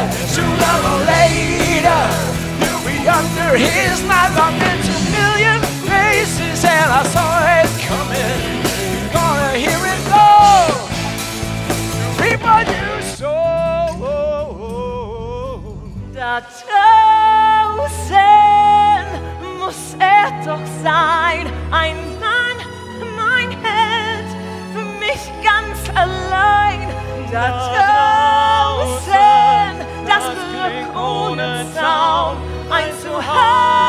tonight. Sooner or later, you'll be under his knife. I've been to a million places and I saw it coming. You're gonna hear it go. People you sow. Da draußen muss er doch sein, ein Mann, mein Held, für mich ganz allein. Draußen Chinatown. I'm so high.